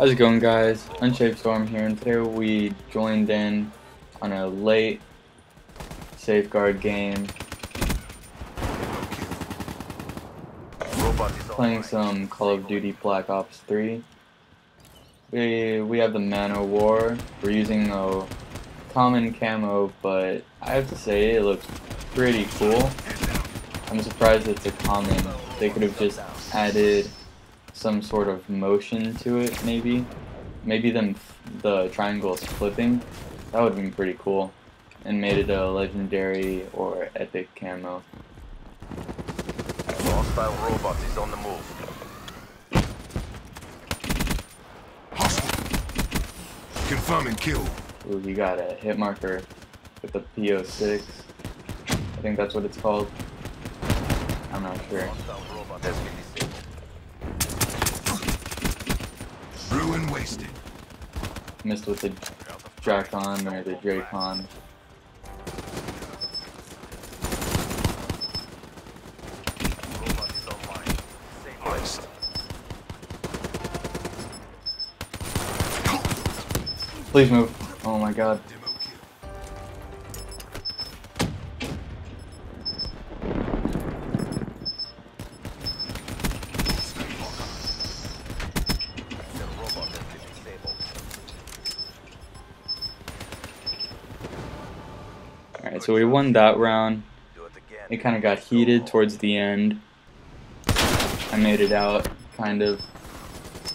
How's it going guys? Unshaped Storm here and today we joined in on a late safeguard game. Playing some Call of Duty Black Ops 3 we, we have the Man O' War. We're using a common camo but I have to say it looks pretty cool. I'm surprised it's a common. They could have just added some sort of motion to it, maybe. Maybe them the triangles flipping. That would have been pretty cool. And made it a legendary or epic camo. Hostile robot is on the move. Hostile. Confirming kill. Ooh, you got a hit marker with the PO6. I think that's what it's called. I'm not sure. Ruin wasted. Missed with the Drakon or the Dracon. Please move. Oh my god. Alright, so we won that round. It. Kind of got heated towards the end. I made it out, kind of.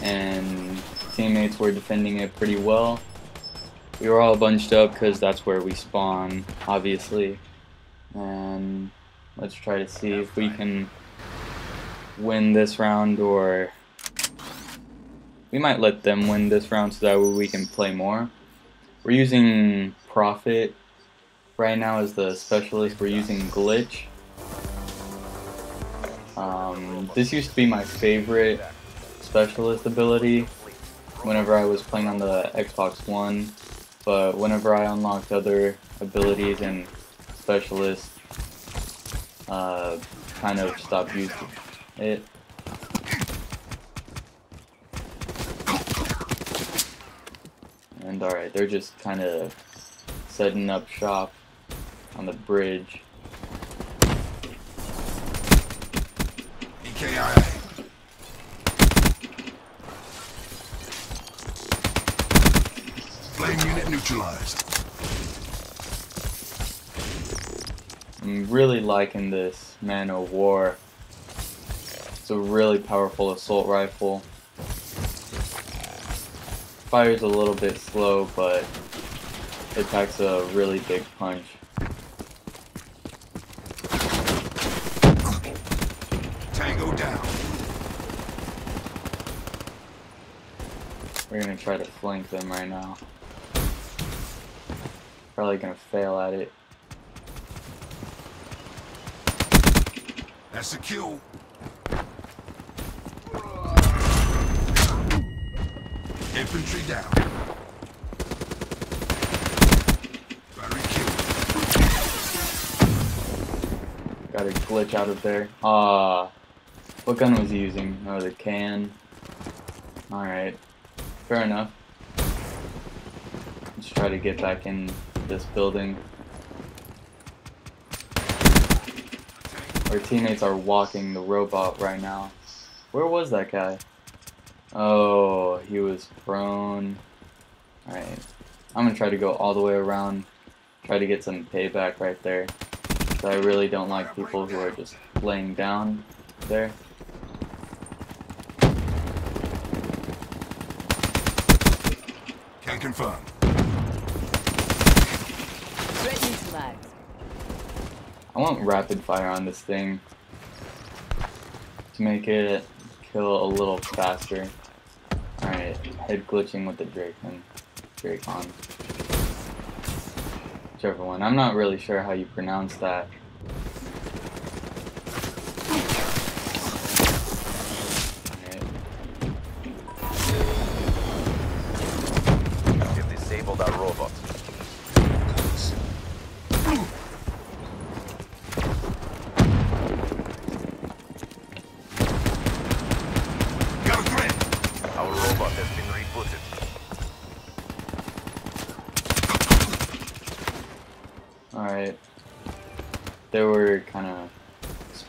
And teammates were defending it pretty well. We were all bunched up because that's where we spawn, obviously. And let's try to see if we can win this round or we might let them win this round so that way we can play more. We're using Prophet right now as the specialist. We're using Glitch. Um, this used to be my favorite specialist ability whenever I was playing on the Xbox One, but whenever I unlocked other abilities and specialists, uh, kind of stopped using it. And alright, they're just kind of setting up shop on the bridge. EKIA. Flame unit neutralized. I'm really liking this Man O' War. It's a really powerful assault rifle. Fires a little bit slow, but it packs a really big punch. Tango down. We're gonna try to flank them right now. Probably gonna fail at it. That's a kill. Infantry down. Battery. Got a glitch out of there. Ah, what gun was he using? Oh, the can. Alright, fair enough. Let's try to get back in this building. Our teammates are walking the robot right now. Where was that guy? Oh, he was prone. Alright. I'm gonna try to go all the way around. Try to get some payback right there. I really don't like people who are just laying down there. Can confirm. Threat neutralized. I want rapid fire on this thing to make it kill a little faster. Alright, head glitching with the Dracon. Dracon. Whichever one. I'm not really sure how you pronounce that.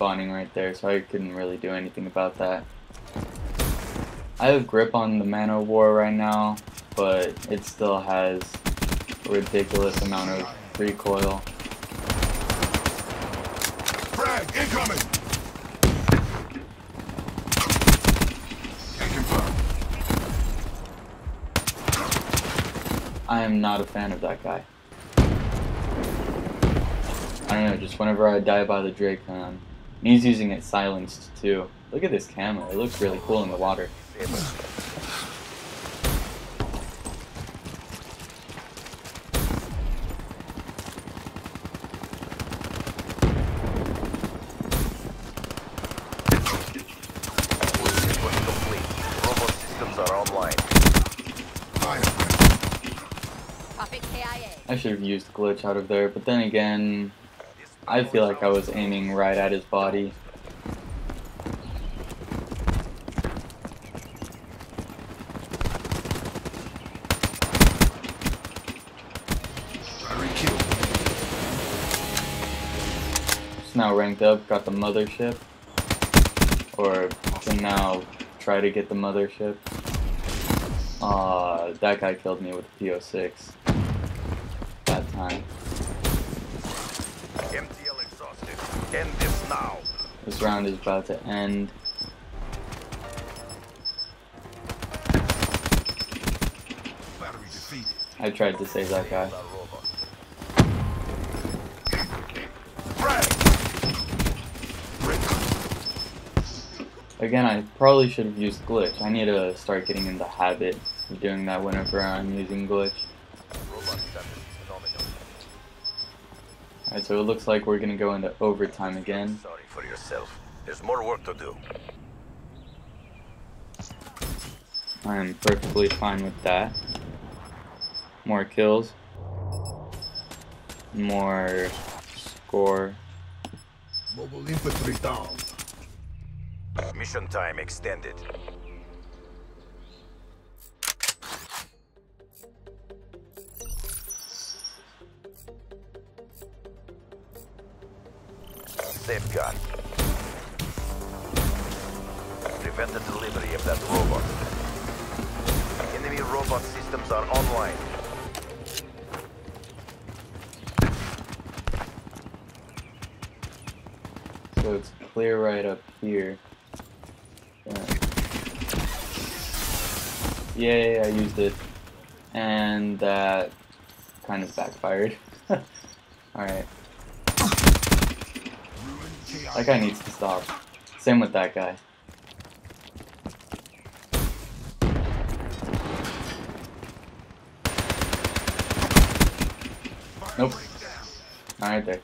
Spawning right there, so I couldn't really do anything about that. I have grip on the Man o' War right now, but it still has a ridiculous amount of recoil. Frag incoming. I am not a fan of that guy. I don't know, just whenever I die by the Drake gun, and he's using it silenced too. Look at this camera, it looks really cool in the water. Disabled. Sequence complete. Robot systems are online. I am ready. Topic KIA. I should have used glitch out of there, but then again, I feel like I was aiming right at his body. Just now ranked up, got the mothership. Or can now try to get the mothership. Uh, that guy killed me with the PO6. That time. MTL exhausted. End this now. This round is about to end. I tried to save that guy. Again, I probably should have used glitch. I need to start getting in the habit of doing that whenever I'm using glitch. Alright, so it looks like we're gonna go into overtime again. Sorry for yourself. There's more work to do. I'm perfectly fine with that. More kills. More score. Mobile infantry down. Mission time extended. Safeguard. Prevent the delivery of that robot. Enemy robot systems are online. So it's clear right up here. Yeah, yeah, yeah, I used it. And that kind of backfired. Alright. That guy needs to stop. Same with that guy. Nope. Not right there.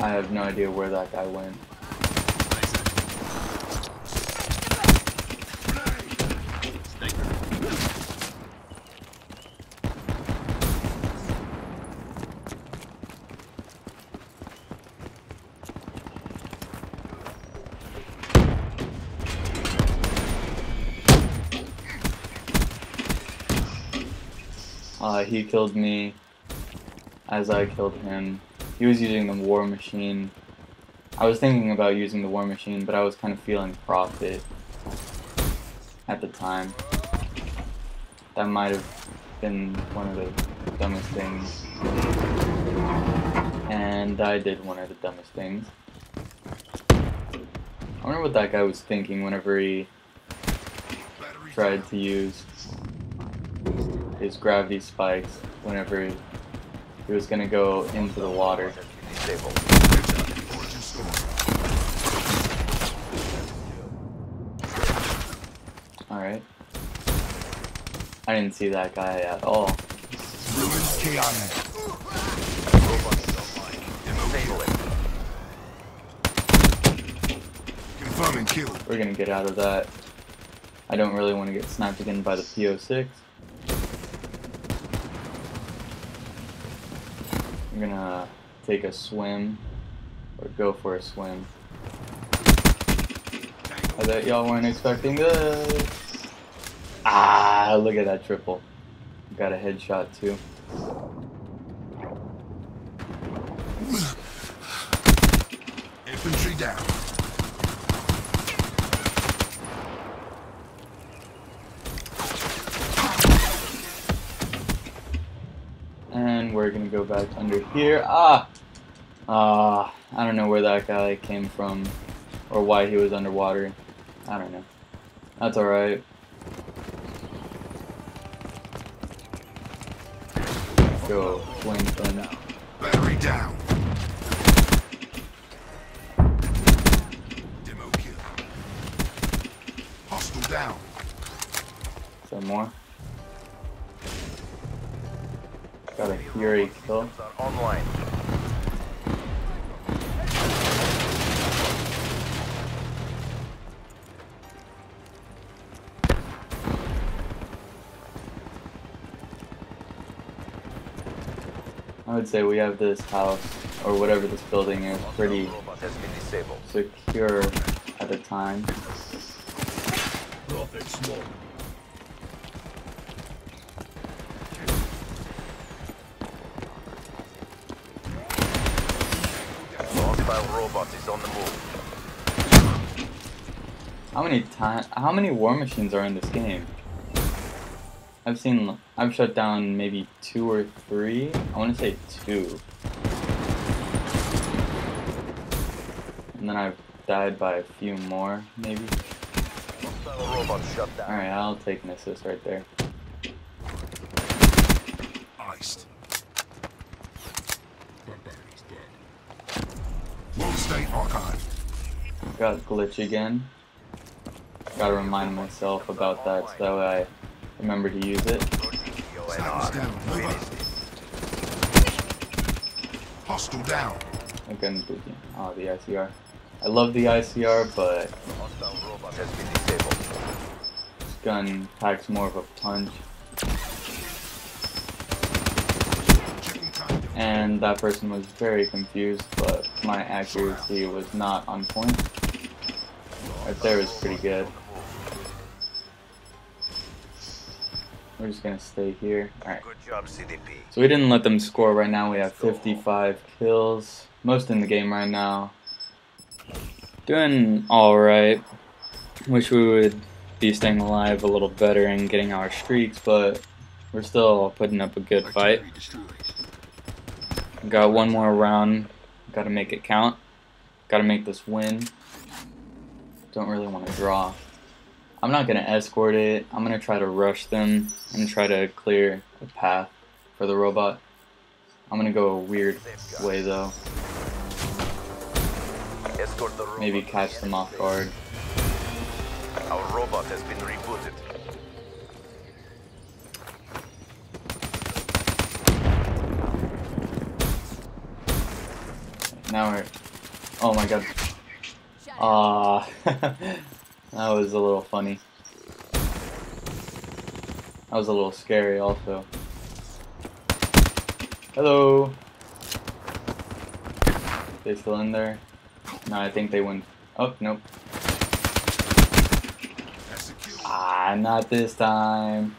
I have no idea where that guy went. Uh, he killed me as I killed him. He was using the war machine. I was thinking about using the war machine, but I was kind of feeling Prophet at the time. That might have been one of the dumbest things. And I did one of the dumbest things. I wonder what that guy was thinking whenever he tried to use his gravity spikes whenever he, was gonna go into the water. Disabled. Origin story. Alright. I didn't see that guy at all. Ruin chaos. Robot is online. Disable it. Confirming kill. We're gonna get out of that. I don't really want to get sniped again by the PO6. I'm gonna take a swim or go for a swim. I bet y'all weren't expecting this. Ah, look at that triple. Got a headshot too. Infantry down. We're gonna go back under here. Ah! Ah, I don't know where that guy came from or why he was underwater. I don't know. That's alright. Go, swing from Battery down. Demo kill. Hostile down. some more. Got a Fury kill. I would say we have this house, or whatever this building is, pretty secure at a time. Hostile robot is on the move. How many time? How many war machines are in this game? I've seen. I've shut down maybe two or three. I want to say two. And then I've died by a few more, maybe. Robot shut down. Alright, I'll take an assist right there. Iced. World State Archive. Got glitch again. Gotta remind myself about that so that way I remember to use it. Snipers down. Move up. Hostile down. Again, oh, the ICR. I love the ICR, but Hostile robot has been disabled. this gun packs more of a punch. And that person was very confused, but my accuracy was not on point. Right there was pretty good. We're just gonna stay here. Alright. Good job, CDP. So we didn't let them score right now. We have 55 kills. Most in the game right now. Doing alright. Wish we would be staying alive a little better and getting our streaks, but we're still putting up a good fight. Got one more round. Gotta make it count. Gotta make this win. Don't really want to draw. I'm not gonna escort it. I'm gonna try to rush them and try to clear a path for the robot. I'm gonna go a weird way though. Escort the robot. Maybe catch them off guard. Our robot has been rebooted. Now we're. Oh my god. Ah, that was a little funny. That was a little scary, also. Hello. They still in there? No, I think they went. Oh nope. Ah, not this time.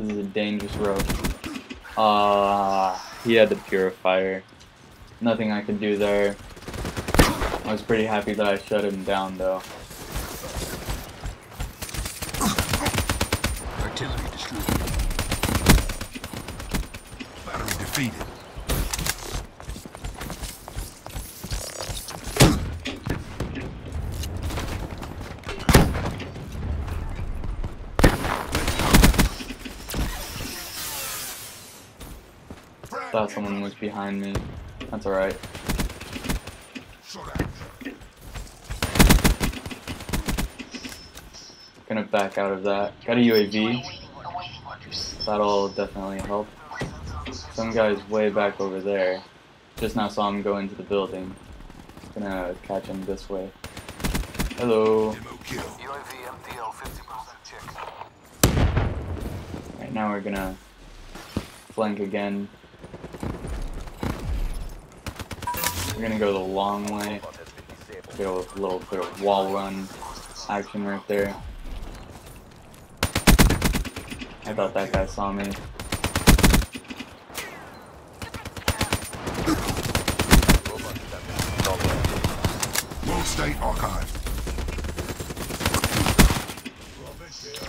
This is a dangerous road. Ah, he had the purifier. Nothing I could do there. I was pretty happy that I shut him down though. Artillery destroyed. Battery defeated. Thought someone was behind me. That's alright. Gonna back out of that. Got a UAV. That'll definitely help. Some guy's way back over there. Just now saw him go into the building. Gonna catch him this way. Hello. Demo kill. UAV MTL 50% check. Alright, now we're gonna flank again. We're gonna go the long way. Robot has been disabled. Get a little bit of wall run action right there. I thought that guy saw me. Robot is online. World State Archive.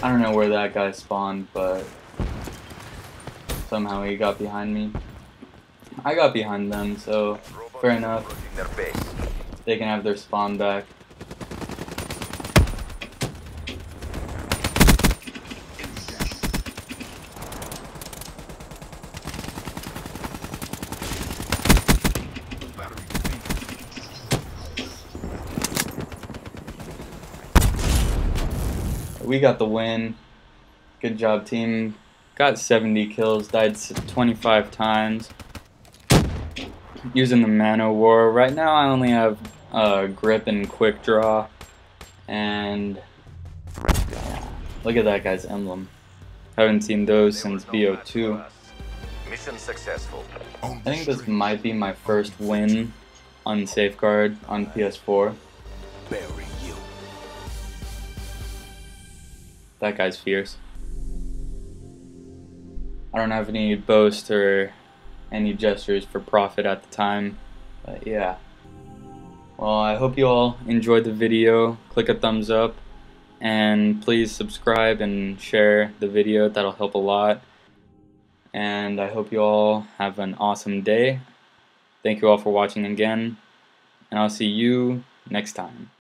I don't know where that guy spawned, but somehow he got behind me. I got behind them, so fair enough. They can have their spawn back. We got the win. Good job, team. Got 70 kills, died 25 times. Using the Man O' War. Right now, I only have uh, grip and quick draw. And look at that guy's emblem. Haven't seen those since no BO2. Mission successful. I think this might be my first win on Safeguard on PS4. Bury you. That guy's fierce. I don't have any boast or any gestures for Prophet at the time, but yeah. Well, I hope you all enjoyed the video. Click a thumbs up and please subscribe and share the video. That'll help a lot. And I hope you all have an awesome day. Thank you all for watching again, and I'll see you next time.